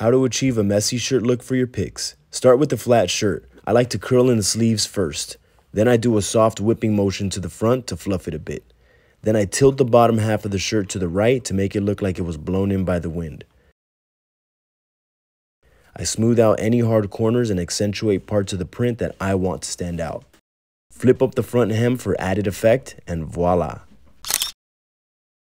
How to achieve a messy shirt look for your pics. Start with the flat shirt. I like to curl in the sleeves first. Then I do a soft whipping motion to the front to fluff it a bit. Then I tilt the bottom half of the shirt to the right to make it look like it was blown in by the wind. I smooth out any hard corners and accentuate parts of the print that I want to stand out. Flip up the front hem for added effect and voila.